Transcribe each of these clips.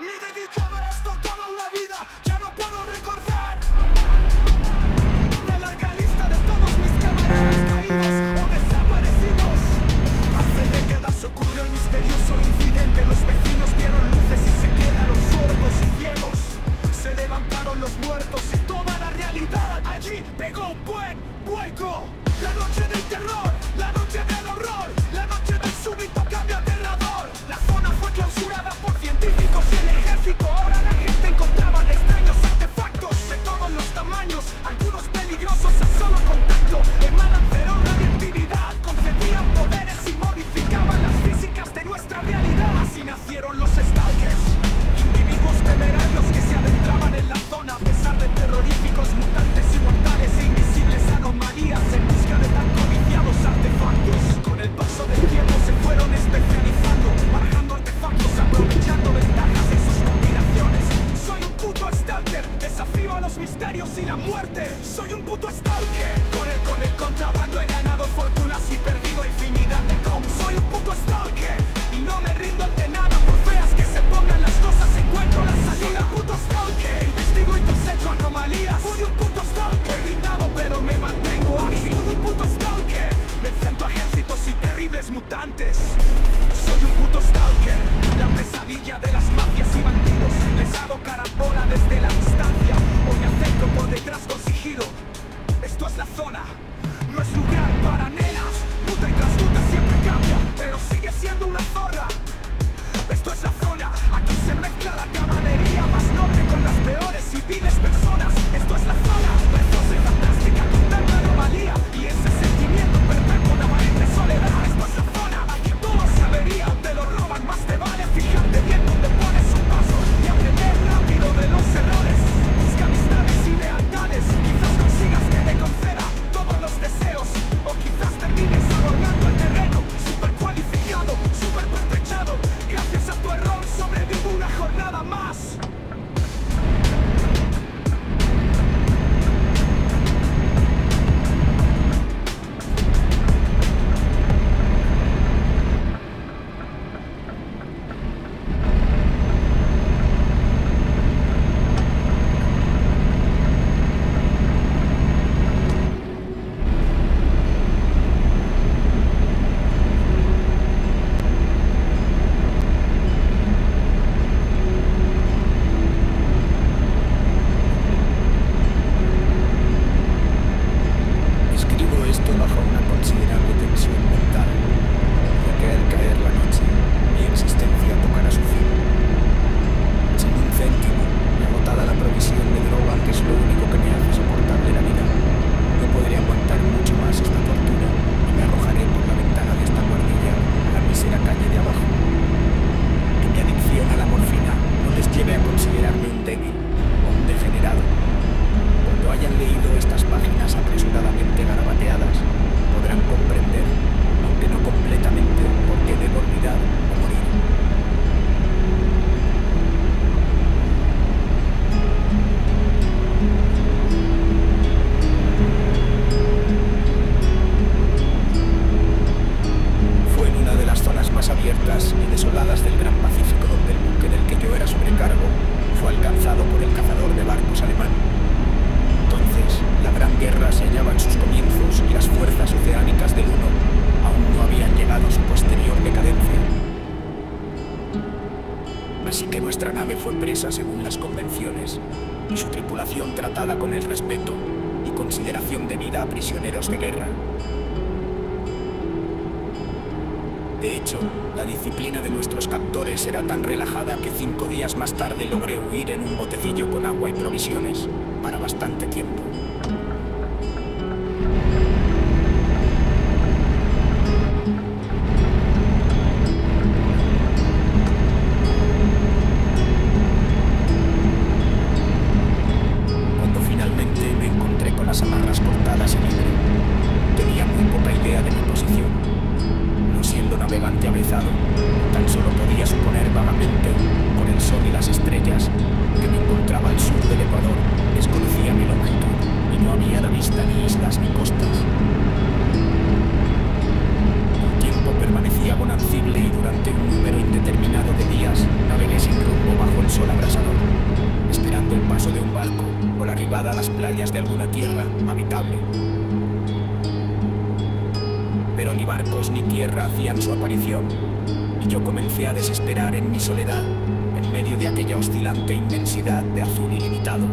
Le dedicaba esto toda la vida, ya no puedo recordar. con agua y provisiones para bastante tiempo. tierra hacían su aparición, y yo comencé a desesperar en mi soledad, en medio de aquella oscilante inmensidad de azul ilimitado.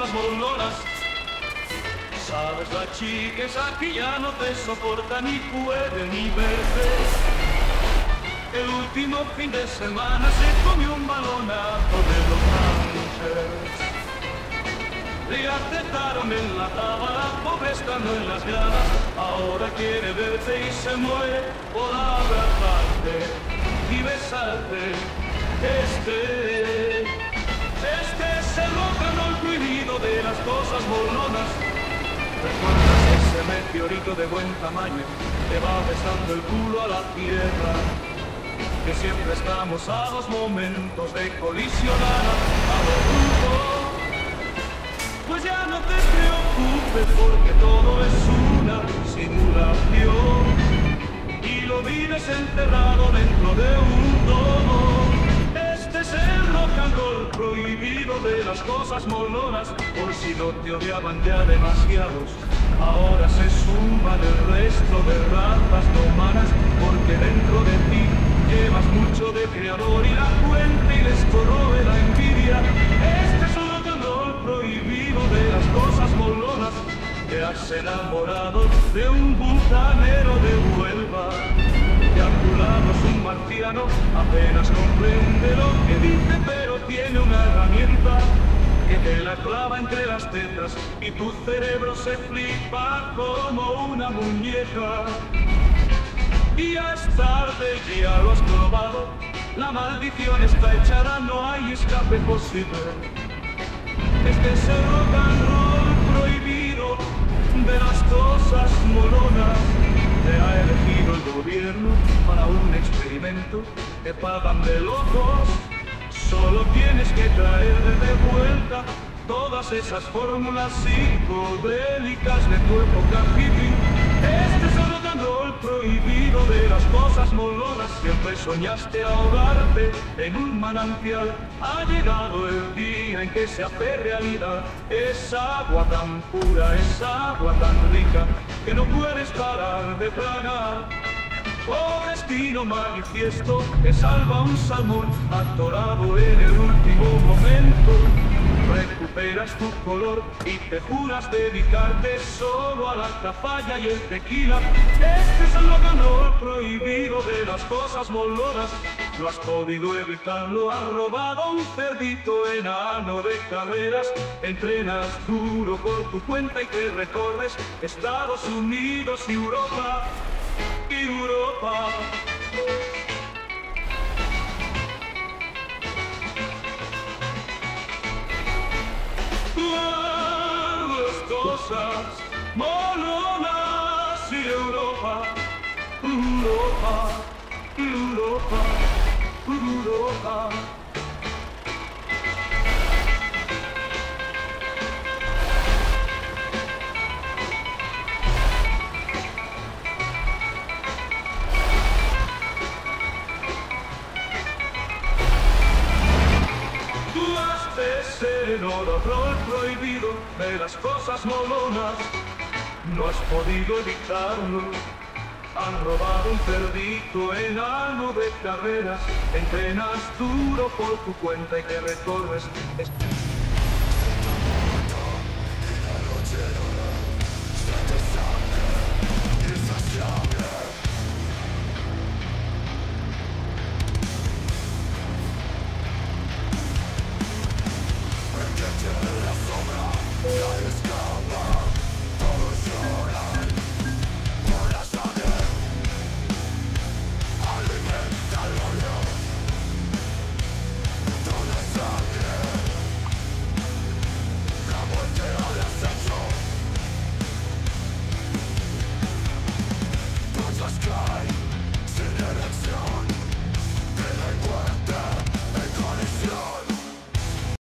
Cosas molonas. Sabes, la chica es aquí ya no te soporta ni puede ni verte. El último fin de semana se comió un balonazo de los Ángeles. Le aceptaron en la tabla, pobre estando en las gradas. Ahora quiere verte y se muere por abrazarte y besarte. Este de las cosas molonas. ¿Recuerdas ese meteorito de buen tamaño que va besando el culo a la tierra? Que siempre estamos a dos momentos de colisionar a los grupos. Pues ya no te preocupes porque todo es una simulación y lo vives enterrado dentro de un domo. Este es el rock and roll prohibido de las cosas molonas, por si no te odiaban ya demasiados. Ahora se suman el resto de razas no humanas, porque dentro de ti llevas mucho de creador y la cuenta y les corroe la envidia. Este es roll prohibido de las cosas molonas. Te has enamorado de un butanero de Huelva. Y a tu lado es un marciano, apenas comprende lo que dice, pero tiene una herramienta que te la clava entre las tetas y tu cerebro se flipa como una muñeca. Y es tarde, ya lo has probado. La maldición está echada, no hay escape posible. Este es el rock and roll prohibido de las cosas molonas. Te ha elegido el gobierno para un experimento. Te pagan de locos. Solo tienes que traer de vuelta todas esas fórmulas psicodélicas de tu época hippie. Este es el roll prohibido de las cosas molonas. Siempre soñaste ahogarte en un manantial. Ha llegado el día en que se hace realidad. Es agua tan pura, es agua tan rica, que no puedes parar de tragar. Oh destino manifiesto que salva un salmón atorado en el último momento. Recuperas tu color y te juras dedicarte solo a la cafalla y el tequila. Este es el roll prohibido de las cosas molonas. No has podido evitarlo, has robado un cerdito enano de carreras. Entrenas duro por tu cuenta y te recorres Estados Unidos y Europa. Europa. Las cosas molonas y Europa, Europa, las cosas molonas. No has podido evitarlo. Han robado un cerdito enano de carreras. Entrenas duro por tu cuenta y te recorres.